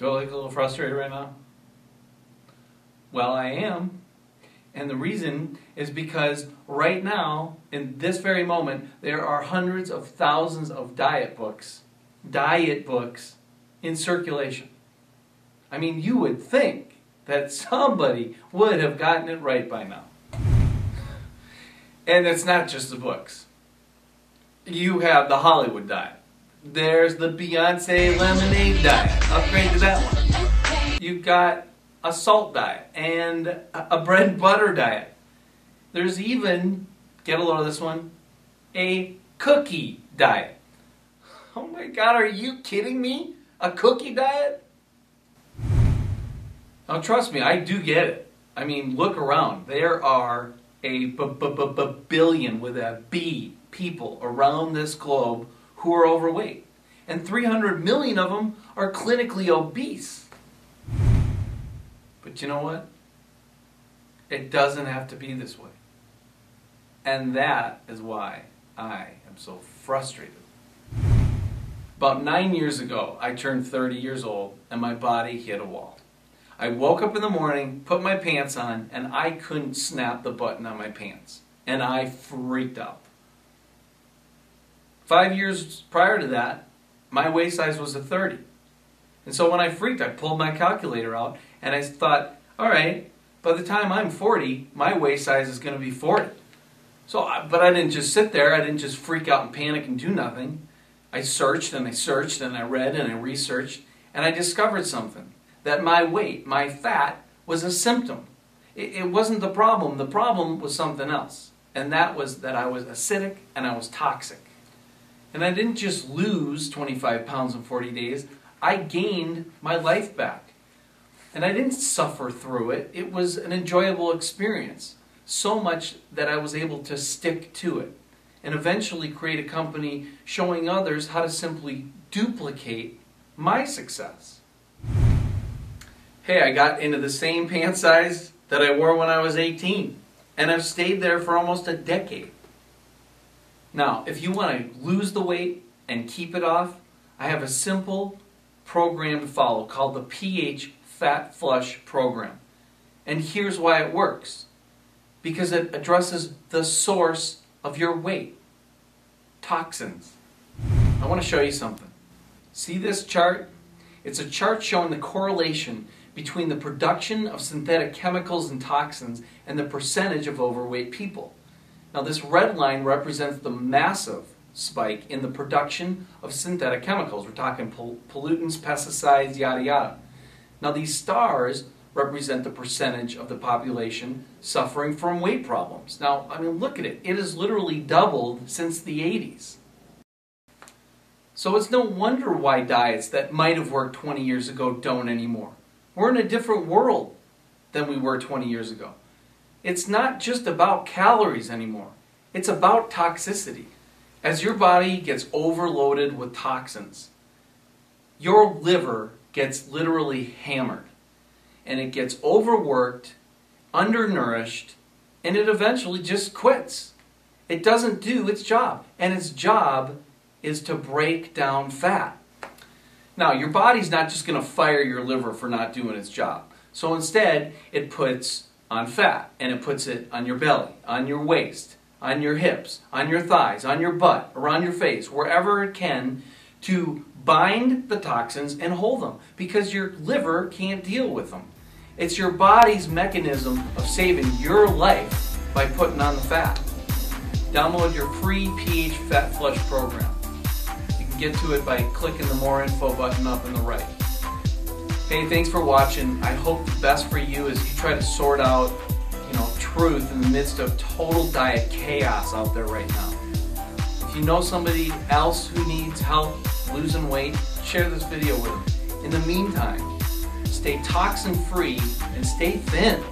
Do I look a little frustrated right now? Well, I am. And the reason is because right now, in this very moment, there are hundreds of thousands of diet books, diet books in circulation. I mean, you would think that somebody would have gotten it right by now. And it's not just the books. You have the Hollywood diet. There's the Beyonce lemonade diet. Upgrade to that one. You've got a salt diet and a bread and butter diet. There's even, get a load of this one, a cookie diet. Oh my God, are you kidding me? A cookie diet? Now, trust me, I do get it. I mean, look around. There are a billion with a B people around this globe who are overweight, and 300 million of them are clinically obese. But you know what? It doesn't have to be this way. And that is why I am so frustrated. About nine years ago, I turned 30 years old and my body hit a wall. I woke up in the morning, put my pants on, and I couldn't snap the button on my pants. And I freaked out. Five years prior to that, my waist size was a 30. And so when I freaked, I pulled my calculator out and I thought, all right, by the time I'm 40, my waist size is going to be 40. So, but I didn't just sit there. I didn't just freak out and panic and do nothing. I searched and I searched and I read and I researched and I discovered something that my weight, my fat, was a symptom. It, it wasn't the problem. The problem was something else. And that was that I was acidic and I was toxic. And I didn't just lose 25 pounds in 40 days, I gained my life back. And I didn't suffer through it, it was an enjoyable experience. So much that I was able to stick to it and eventually create a company showing others how to simply duplicate my success. Hey, I got into the same pant size that I wore when I was 18, and I've stayed there for almost a decade. Now, if you want to lose the weight and keep it off, I have a simple program to follow called the pH Fat Flush Program. And here's why it works because it addresses the source of your weight toxins. I want to show you something. See this chart? It's a chart showing the correlation between the production of synthetic chemicals and toxins and the percentage of overweight people. Now, this red line represents the massive spike in the production of synthetic chemicals. We're talking pollutants, pesticides, yada yada. Now, these stars represent the percentage of the population suffering from weight problems. Now, I mean, look at it. It has literally doubled since the 80s. So it's no wonder why diets that might have worked 20 years ago don't anymore. We're in a different world than we were 20 years ago. It's not just about calories anymore, it's about toxicity. As your body gets overloaded with toxins, your liver gets literally hammered and it gets overworked, undernourished, and it eventually just quits. It doesn't do its job, and its job is to break down fat. Now, your body's not just going to fire your liver for not doing its job. So instead, it puts on fat and it puts it on your belly, on your waist, on your hips, on your thighs, on your butt, around your face, wherever it can to bind the toxins and hold them because your liver can't deal with them. It's your body's mechanism of saving your life by putting on the fat. Download your free pH Fat Flush program. You can get to it by clicking the More Info button up in the right. Hey, thanks for watching. I hope the best for you is you try to sort out, you know, truth in the midst of total diet chaos out there right now. If you know somebody else who needs help losing weight, share this video with them. In the meantime, stay toxin free and stay thin.